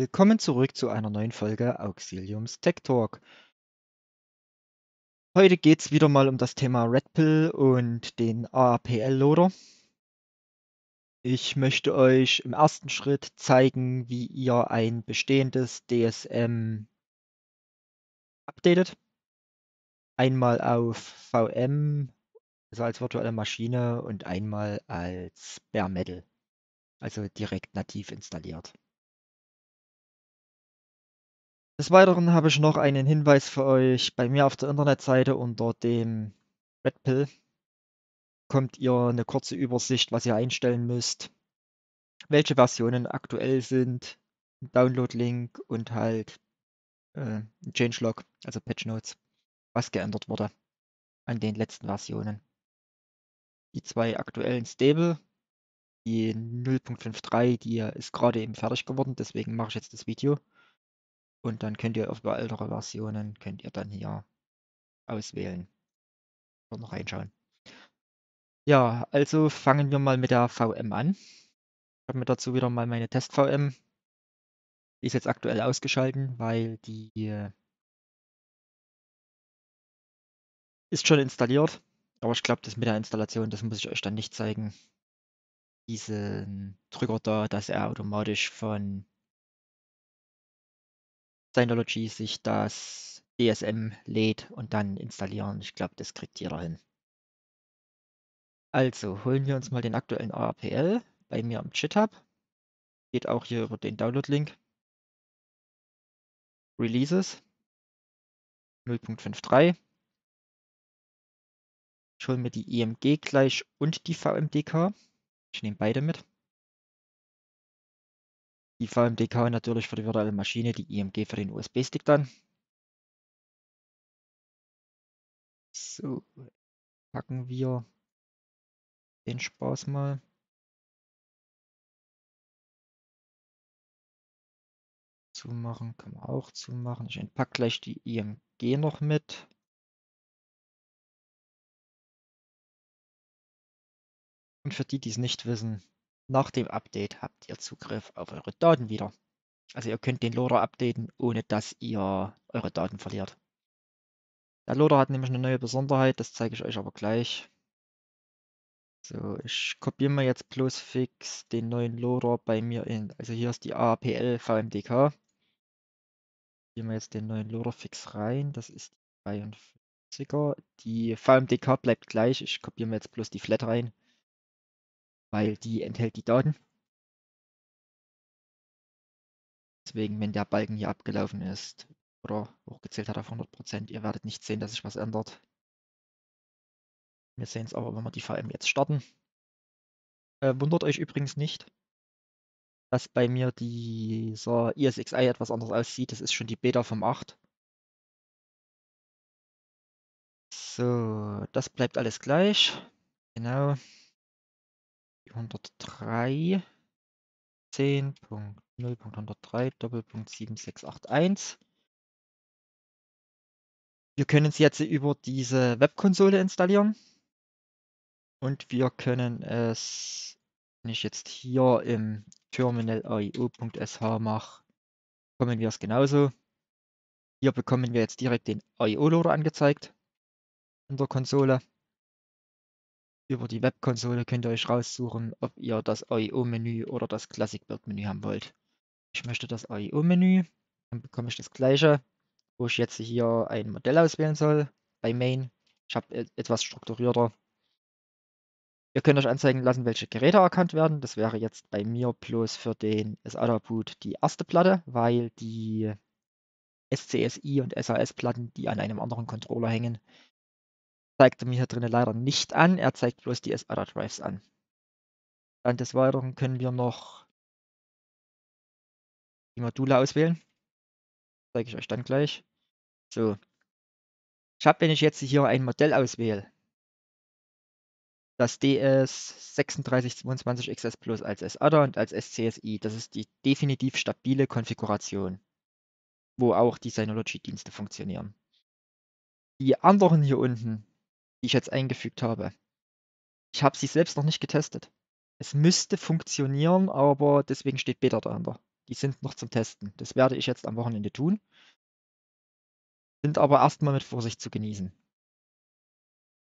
Willkommen zurück zu einer neuen Folge Auxiliums Tech Talk. Heute geht es wieder mal um das Thema Red Pill und den AAPL-Loader. Ich möchte euch im ersten Schritt zeigen, wie ihr ein bestehendes DSM updatet. Einmal auf VM, also als virtuelle Maschine, und einmal als Bare Metal, also direkt nativ installiert. Des Weiteren habe ich noch einen Hinweis für euch. Bei mir auf der Internetseite unter dem Redpill bekommt ihr eine kurze Übersicht, was ihr einstellen müsst, welche Versionen aktuell sind, Download-Link und halt äh, Changelog, also Patch Notes, was geändert wurde an den letzten Versionen. Die zwei aktuellen Stable, die 0.53, die ist gerade eben fertig geworden, deswegen mache ich jetzt das Video. Und dann könnt ihr auf ältere Versionen, könnt ihr dann hier auswählen und noch reinschauen. Ja, also fangen wir mal mit der VM an. Ich habe mir dazu wieder mal meine Test-VM. Die ist jetzt aktuell ausgeschalten, weil die äh, ist schon installiert. Aber ich glaube, das mit der Installation, das muss ich euch dann nicht zeigen. Diesen Drücker da, dass er automatisch von Synology sich das DSM lädt und dann installieren. Ich glaube, das kriegt jeder hin. Also holen wir uns mal den aktuellen ARPL bei mir am GitHub. Geht auch hier über den Download-Link. Releases 0.53. Ich hole mir die IMG gleich und die VMDK. Ich nehme beide mit. Die VMDK natürlich für die virtuelle Maschine, die IMG für den USB-Stick dann. So, packen wir den Spaß mal. Zumachen kann man auch zumachen. Ich entpacke gleich die IMG noch mit. Und für die, die es nicht wissen, nach dem Update habt ihr Zugriff auf eure Daten wieder. Also ihr könnt den Loader updaten, ohne dass ihr eure Daten verliert. Der Loader hat nämlich eine neue Besonderheit, das zeige ich euch aber gleich. So, ich kopiere mir jetzt bloß fix den neuen Loader bei mir in, also hier ist die APL VMDK. Hier wir jetzt den neuen Loader fix rein, das ist die 52er. Die VMDK bleibt gleich, ich kopiere mir jetzt bloß die Flat rein weil die enthält die Daten. Deswegen, wenn der Balken hier abgelaufen ist oder hochgezählt hat auf 100%, ihr werdet nicht sehen, dass sich was ändert. Wir sehen es aber, wenn wir die VM jetzt starten. Äh, wundert euch übrigens nicht, dass bei mir dieser ESXi etwas anders aussieht. Das ist schon die Beta vom 8. So, das bleibt alles gleich. Genau. 103 10.0.103 Doppelpunkt 7681. Wir können es jetzt über diese Webkonsole installieren. Und wir können es, wenn ich jetzt hier im Terminal AIO.sh mache, bekommen wir es genauso. Hier bekommen wir jetzt direkt den AIO-Loader angezeigt in der Konsole. Über die Webkonsole könnt ihr euch raussuchen, ob ihr das AIO-Menü oder das Classic-Build-Menü haben wollt. Ich möchte das AIO-Menü, dann bekomme ich das gleiche, wo ich jetzt hier ein Modell auswählen soll bei Main. Ich habe etwas strukturierter. Ihr könnt euch anzeigen lassen, welche Geräte erkannt werden. Das wäre jetzt bei mir bloß für den SATA Boot die erste Platte, weil die SCSI und SAS-Platten, die an einem anderen Controller hängen, zeigt er mir hier drinnen leider nicht an. Er zeigt bloß die SATA Drives an. Dann des Weiteren können wir noch die Module auswählen. Zeige ich euch dann gleich. So. Ich habe, wenn ich jetzt hier ein Modell auswähle, das DS3622XS Plus als SATA und als SCSI, das ist die definitiv stabile Konfiguration, wo auch die Synology-Dienste funktionieren. Die anderen hier unten, die ich jetzt eingefügt habe. Ich habe sie selbst noch nicht getestet. Es müsste funktionieren, aber deswegen steht Beta dahinter. Die sind noch zum Testen. Das werde ich jetzt am Wochenende tun. Sind aber erstmal mit Vorsicht zu genießen.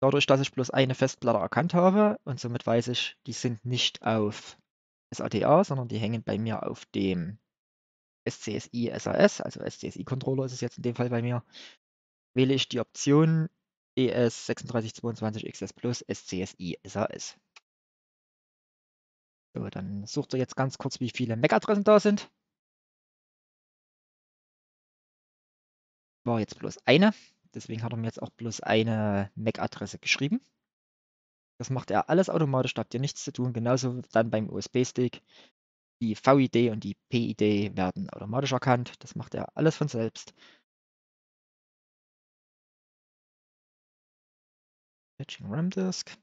Dadurch, dass ich bloß eine Festplatte erkannt habe und somit weiß ich, die sind nicht auf SATA, sondern die hängen bei mir auf dem SCSI SAS, also SCSI-Controller ist es jetzt in dem Fall bei mir, wähle ich die Option ES3622XS Plus SCSI SAS. So, dann sucht er jetzt ganz kurz, wie viele MAC-Adressen da sind. War jetzt bloß eine. Deswegen hat er mir jetzt auch bloß eine MAC-Adresse geschrieben. Das macht er alles automatisch, da habt ihr nichts zu tun. Genauso dann beim USB-Stick. Die VID und die PID werden automatisch erkannt. Das macht er alles von selbst. Patching RAM Disk.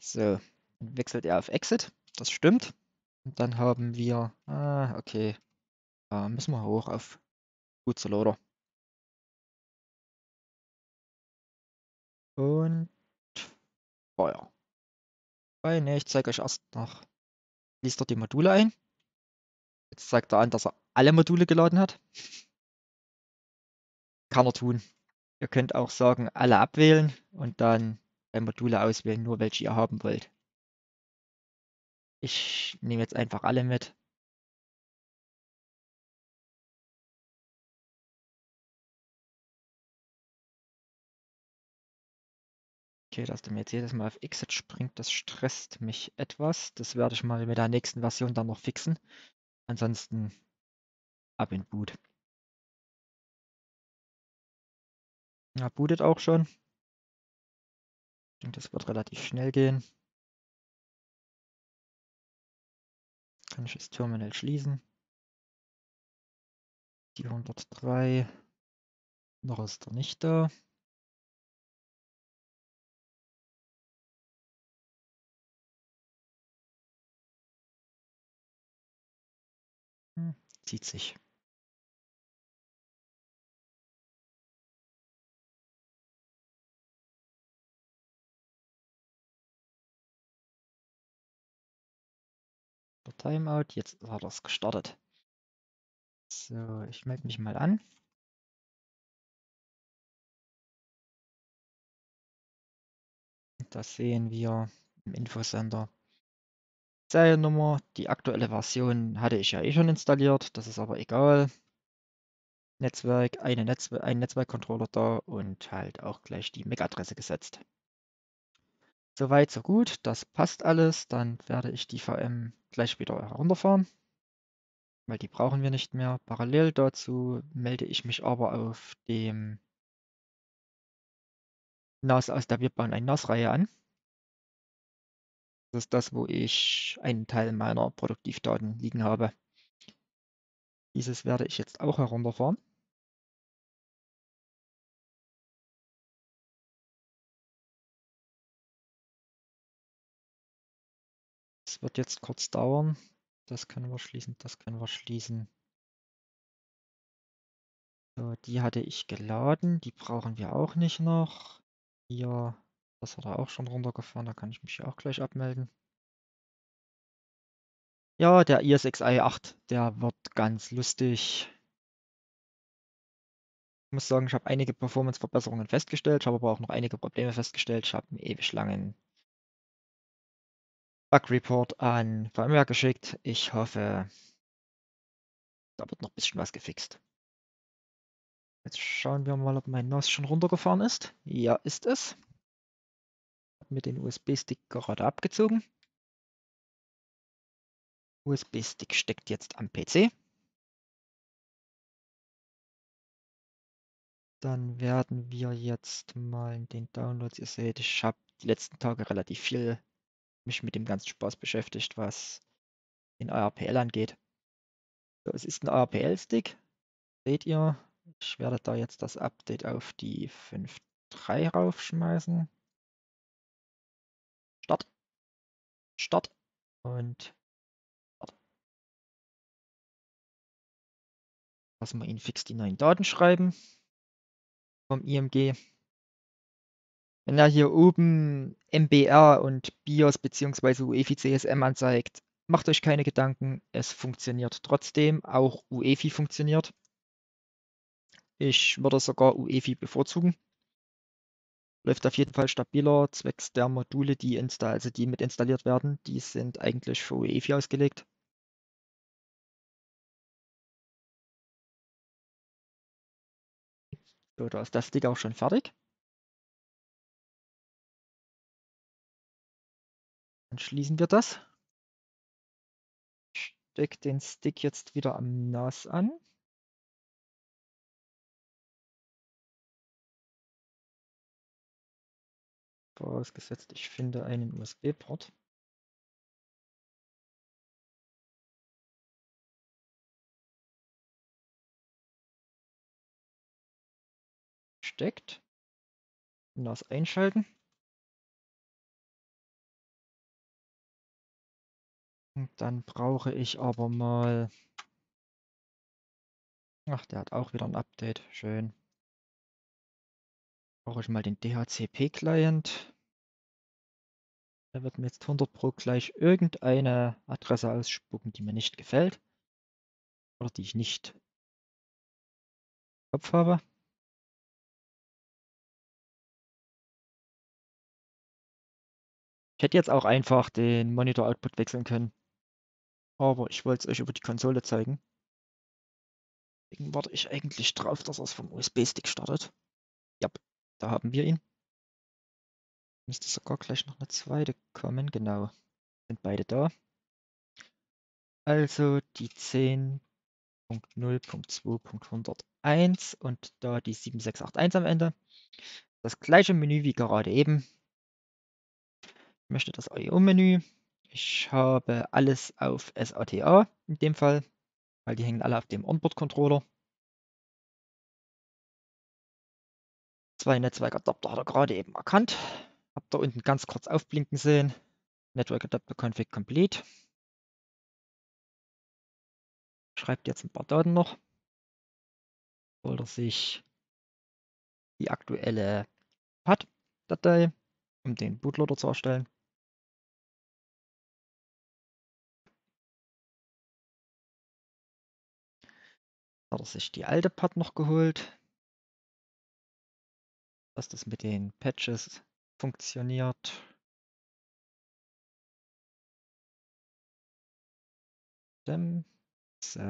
So, wechselt er auf Exit. Das stimmt. Und dann haben wir, ah, okay, da müssen wir hoch auf Bootloader. Und Feuer. Weil, ne, ich zeige euch erst noch, liest er die Module ein. Jetzt zeigt er an, dass er alle Module geladen hat. Kann er tun. Ihr könnt auch sagen, alle abwählen und dann bei Module auswählen, nur welche ihr haben wollt. Ich nehme jetzt einfach alle mit. Okay, dass der mir jetzt jedes Mal auf Exit springt, das stresst mich etwas. Das werde ich mal mit der nächsten Version dann noch fixen. Ansonsten ab in Boot. Ja, bootet auch schon. Ich denke, das wird relativ schnell gehen. Kann ich das Terminal schließen. Die 103. Noch ist er nicht da. Hm, zieht sich. Timeout, jetzt hat es gestartet. So, ich melde mich mal an. Das sehen wir im Infosender. Seriennummer, die aktuelle Version hatte ich ja eh schon installiert, das ist aber egal. Netzwerk, eine Netzwer ein Netzwerkcontroller da und halt auch gleich die MAC-Adresse gesetzt. Soweit, so gut, das passt alles. Dann werde ich die VM gleich wieder herunterfahren, weil die brauchen wir nicht mehr. Parallel dazu melde ich mich aber auf dem NAS aus der Wir bauen ein NAS-Reihe an. Das ist das, wo ich einen Teil meiner Produktivdaten liegen habe. Dieses werde ich jetzt auch herunterfahren. Wird jetzt kurz dauern. Das können wir schließen, das können wir schließen. So, die hatte ich geladen, die brauchen wir auch nicht noch. Hier das hat er auch schon runtergefahren, da kann ich mich auch gleich abmelden. Ja, der ISXi 8, der wird ganz lustig. Ich muss sagen, ich habe einige Performance-Verbesserungen festgestellt, ich habe aber auch noch einige Probleme festgestellt. Ich habe einen ewig langen Bug-Report an VMware geschickt. Ich hoffe, da wird noch ein bisschen was gefixt. Jetzt schauen wir mal, ob mein NOS schon runtergefahren ist. Ja, ist es mit den USB-Stick gerade abgezogen. USB-Stick steckt jetzt am PC. Dann werden wir jetzt mal in den Downloads, ihr seht, ich habe die letzten Tage relativ viel mich mit dem ganzen Spaß beschäftigt, was den ARPL angeht. So, es ist ein ARPL-Stick, seht ihr. Ich werde da jetzt das Update auf die 5.3 raufschmeißen. Start. Start. Und Start. Lassen wir ihn fix die neuen Daten schreiben vom IMG. Wenn er hier oben MBR und BIOS bzw. UEFI CSM anzeigt, macht euch keine Gedanken, es funktioniert trotzdem, auch UEFI funktioniert. Ich würde sogar UEFI bevorzugen. Läuft auf jeden Fall stabiler, zwecks der Module, die, insta also die mit installiert werden, die sind eigentlich für UEFI ausgelegt. So, da ist das Stick auch schon fertig. Dann schließen wir das. Steck den Stick jetzt wieder am NAS an. Vorausgesetzt, ich finde einen USB-Port. Steckt. NAS einschalten. Dann brauche ich aber mal. Ach, der hat auch wieder ein Update. Schön. Brauche ich mal den DHCP-Client. Der wird mir jetzt 100 Pro gleich irgendeine Adresse ausspucken, die mir nicht gefällt. Oder die ich nicht im Kopf habe. Ich hätte jetzt auch einfach den Monitor-Output wechseln können. Aber ich wollte es euch über die Konsole zeigen. Deswegen warte ich eigentlich drauf, dass er es vom USB-Stick startet. Ja, da haben wir ihn. Müsste sogar gleich noch eine zweite kommen, genau. Sind beide da. Also die 10.0.2.101 und da die 7681 am Ende. Das gleiche Menü wie gerade eben. Ich möchte das IO-Menü. Ich habe alles auf SATA in dem Fall, weil die hängen alle auf dem Onboard-Controller. Zwei Netzwerkadapter hat er gerade eben erkannt. Habt da unten ganz kurz aufblinken sehen. Network Adapter Config Complete. Schreibt jetzt ein paar Daten noch. Holt er sich die aktuelle PAD-Datei, um den Bootloader zu erstellen. Hat er sich die alte Pad noch geholt. Dass das mit den Patches funktioniert. Dem. So.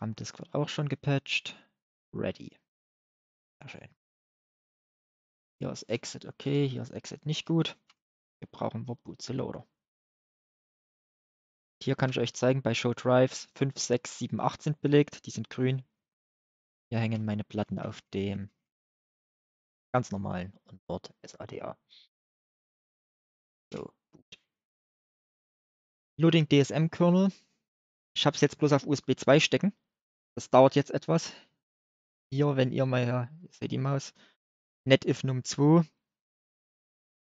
RAM-Disk wird auch schon gepatcht. Ready. Sehr schön. Hier ist Exit okay, hier ist Exit nicht gut. Hier brauchen wir Bootloader. Hier kann ich euch zeigen, bei Show Drives 5, 6, 7, 8 sind belegt, die sind grün. Hier hängen meine Platten auf dem ganz normalen Onboard SATA. So, gut. Loading DSM-Kernel. Ich habe es jetzt bloß auf USB 2 stecken. Das dauert jetzt etwas. Hier, wenn ihr mal, ihr seht die Maus, NetIF Num 2,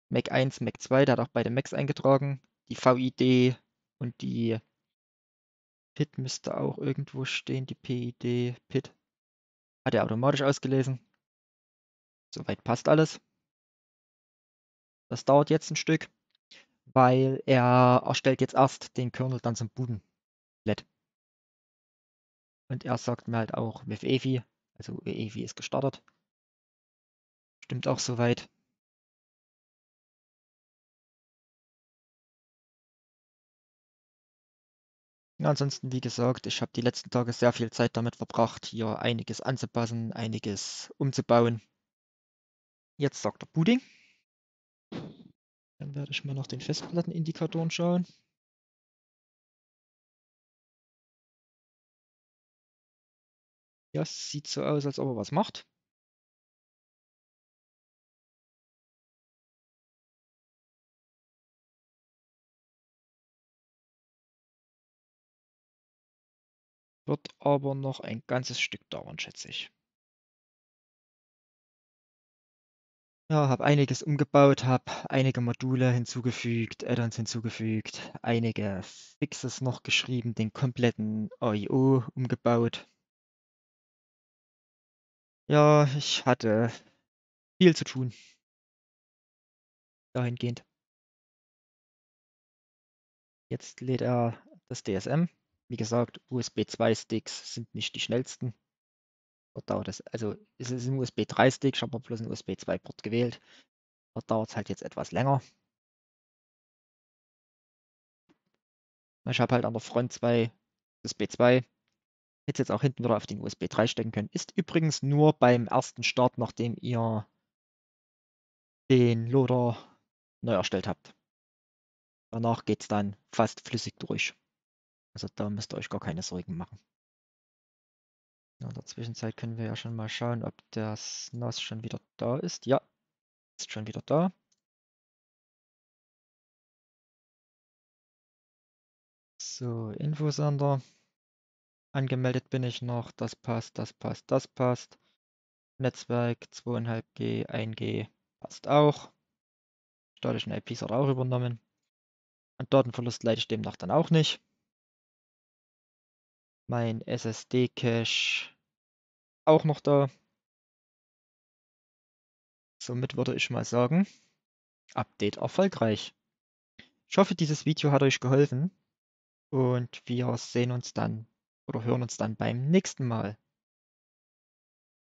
Mac 1, Mac 2, der hat auch beide Macs eingetragen. Die VID und die PID müsste auch irgendwo stehen, die PID, PID. Hat er automatisch ausgelesen. Soweit passt alles. Das dauert jetzt ein Stück, weil er erstellt jetzt erst den Kernel dann zum Booten. Und er sagt mir halt auch with EFI, also EFI ist gestartet. Stimmt auch soweit. Ja, ansonsten, wie gesagt, ich habe die letzten Tage sehr viel Zeit damit verbracht, hier einiges anzupassen, einiges umzubauen. Jetzt sagt er Booting. Dann werde ich mal nach den Festplattenindikatoren schauen. Ja, sieht so aus, als ob er was macht. Wird aber noch ein ganzes Stück dauern, schätze ich. Ja, habe einiges umgebaut, habe einige Module hinzugefügt, Add-ons hinzugefügt, einige Fixes noch geschrieben, den kompletten AIO umgebaut. Ja, ich hatte viel zu tun. Dahingehend. Jetzt lädt er das DSM. Wie gesagt, USB 2 Sticks sind nicht die schnellsten. Dort dauert es, also es ist ein USB 3 Stick, ich habe bloß ein USB 2 Port gewählt. Dort dauert es halt jetzt etwas länger. Ich habe halt an der Front zwei USB 2. Hätte jetzt auch hinten wieder auf den USB 3 stecken können. Ist übrigens nur beim ersten Start, nachdem ihr den Loader neu erstellt habt. Danach geht es dann fast flüssig durch. Also da müsst ihr euch gar keine Sorgen machen. In der Zwischenzeit können wir ja schon mal schauen, ob das NAS schon wieder da ist. Ja, ist schon wieder da. So, Infosender. Angemeldet bin ich noch. Das passt, das passt, das passt. Netzwerk 2,5G, 1G passt auch. Statischen IPs hat auch übernommen. Und Datenverlust leite ich demnach dann auch nicht. Mein SSD-Cache auch noch da. Somit würde ich mal sagen, Update erfolgreich. Ich hoffe, dieses Video hat euch geholfen und wir sehen uns dann oder hören uns dann beim nächsten Mal.